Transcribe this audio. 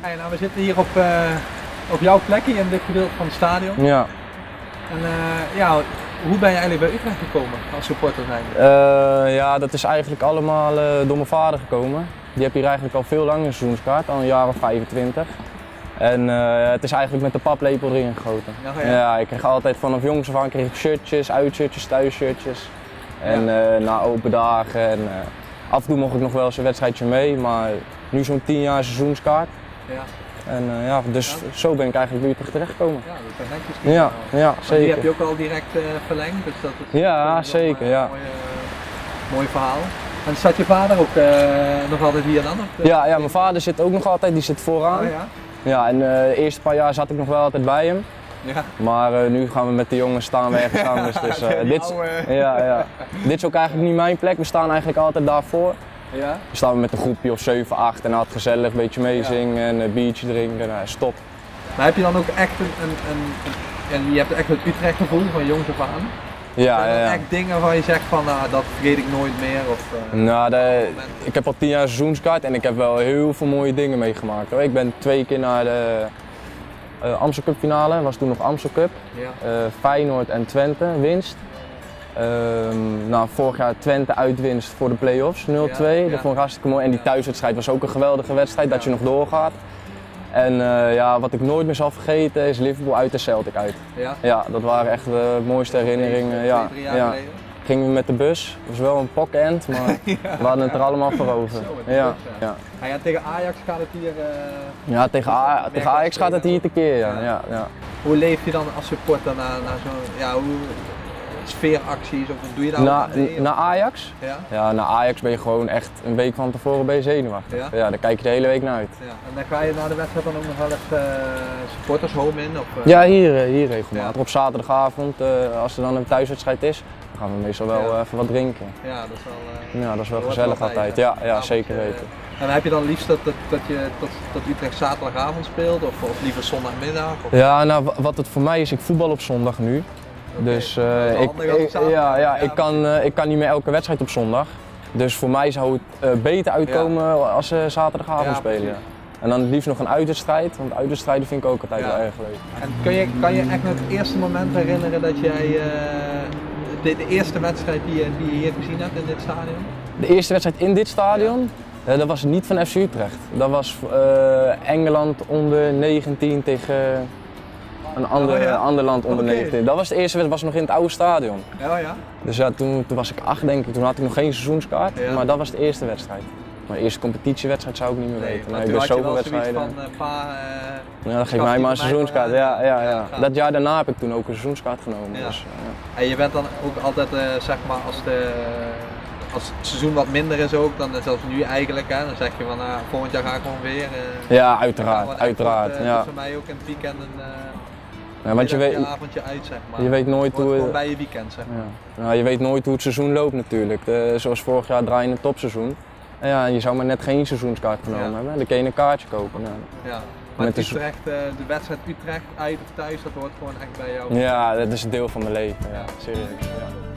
Hey, nou, we zitten hier op, eh, op jouw plekje in dit gedeelte van het stadion. Ja. En eh, ja, hoe ben je eigenlijk bij Utrecht gekomen als supporter zijn? Eh, ja, dat is eigenlijk allemaal door mijn vader gekomen. Die heb hier eigenlijk al veel langer een seizoenskaart, al een jaar of 25. En het is eigenlijk met de paplepel erin gegoten. Ja, ja. Ja, ik kreeg altijd vanaf jongs af aan kreeg ik shirtjes, uitshirtjes, thuisshirtjes. En na open dagen. En, af en toe mocht ik nog wel eens een wedstrijdje mee, maar nu zo'n 10 jaar seizoenskaart. Ja, En eh, ja, dus Ja. zo ben ik eigenlijk bij Utrecht terechtgekomen. ja dat is netjes. gedaan. Ja, ja, Maar die heb zeker. je ook al direct eh, verlengd, dus dat is Ja, zeker, ja. Een mooi, eh, mooi verhaal. En staat je vader ook nog altijd hier dan? Of? Ja, ja, mijn vader zit ook nog altijd, die zit vooraan. Oh, ja? Ja, en de eerste paar jaar zat ik nog wel altijd bij hem. Ja. Maar nu gaan we met de jongens staan we ergens anders. Dus, dit, is- ja, ja. dit is ook eigenlijk niet mijn plek. We staan eigenlijk altijd daarvoor. Ja? Dan staan we met een groepje of 7, 8 en altijd gezellig een beetje meezingen en een biertje drinken. Nou, stop. Maar heb je dan ook echt een, een, een, een- en je hebt echt het Utrecht gevoel van jongs af aan? Ja, Zijn er ja. echt dingen waar je zegt van nou, dat vergeet ik nooit meer? Of, eh, Nou, de, ik heb al 10 jaar seizoenskaart en ik heb wel heel veel mooie dingen meegemaakt. Hoor. Ik ben twee keer naar de eh Amstel Cup finale, was toen nog Amstel Cup. ja. Eh, Feyenoord en Twente winst. Ehm, nou, vorig jaar Twente uitwinst voor de play-offs 0-2. Ja, ja. Dat vond ik hartstikke mooi. En die thuiswedstrijd was ook een geweldige wedstrijd, dat je nog doorgaat. En eh, ja, wat ik nooit meer zal vergeten is Liverpool uit de Celtic uit. ja. Ja, dat waren echt de mooiste herinneringen. Twee, Ja, drie jaar ja. geleden. Gingen we met de bus, het was wel een pockend, maar we hadden het er allemaal voor over. Zo, Ja, bus, ja. ja. Ah ja, tegen Ajax gaat het hier. eh, ja tegen, A- Weg tegen Ajax gaat het hier tekeer. Ja. Ja. Ja, ja. hoe leef je dan als supporter naar, naar zo'n ja, hoe, sfeeracties of doe je daar Na, ook mee? naar Ajax? ja? Ja, naar Ajax ben je gewoon echt een week van tevoren ben je zenuwachtig. Ja? Ja, daar kijk je de hele week naar uit. ja. En dan ga je na de wedstrijd dan ook nog wel eens eh supporters home in? Of, eh, Ja, hier, eh, hier regelmatig. Ja. Op zaterdagavond, als er dan een thuiswedstrijd is, dan gaan we meestal wel even wat drinken. Ja, dat is wel. Ja, dat is wel gezellig altijd. Ja, ja zeker weten. En heb je dan liefst dat, dat, dat, je, dat, dat Utrecht zaterdagavond speelt of, of liever zondagmiddag? Of, Ja, nou, wa- wat het voor mij is, ik voetbal op zondag nu. Dus eh, ik, ja, ja, ik, kan, eh, ik kan niet meer elke wedstrijd op zondag. Dus voor mij zou het eh, beter uitkomen als ze zaterdagavond Ja, spelen. precies. En dan het liefst nog een uitwedstrijd, want uitwedstrijden vind ik ook altijd Ja. wel erg leuk. En kun je, kan je echt nog het eerste moment herinneren dat jij eh, de, de eerste wedstrijd die je, die je hier gezien hebt in dit stadion? De eerste wedstrijd in dit stadion, eh, dat was niet van FC Utrecht. Dat was eh, Engeland onder 19 tegen een ander, Oh ja? ander land onder Oké. 19. Dat was de eerste wedstrijd, was nog in het oude stadion. Ja, ja. Dus ja, toen, toen was ik acht denk ik, toen had ik nog geen seizoenskaart. Ja. Maar dat was de eerste wedstrijd. Maar de eerste competitiewedstrijd zou ik niet meer weten. Nee, ik ben je zoveel wedstrijden. van, eh, pa, eh, ja, dan geef schaf mij maar een seizoenskaart. Ja, eh, ja, ja. Dat jaar daarna heb ik toen ook een seizoenskaart genomen. Dus, ja. en je bent dan ook altijd, eh, zeg maar, als, de, als het seizoen wat minder is ook, dan zoals nu eigenlijk, hè, dan zeg je van, nou, volgend jaar ga ik gewoon weer. eh, ja, uiteraard. uiteraard goed, eh, ja. dus voor mij ook in het weekend een Ja, want je weet, een avondje uit, zeg maar. je weet nooit hoe... gewoon bij je weekend, zeg maar. Ja. Nou, je weet nooit hoe het seizoen loopt natuurlijk. De- zoals vorig jaar draaien een topseizoen. En ja, je zou maar net geen seizoenskaart genomen Ja. hebben. Dan kun je een kaartje kopen. Ja, Ja. Maar Met Utrecht, eh, de wedstrijd Utrecht, uit of thuis, dat hoort gewoon echt bij jou. ja dat is een deel van mijn leven. Ja, serieus. Ja.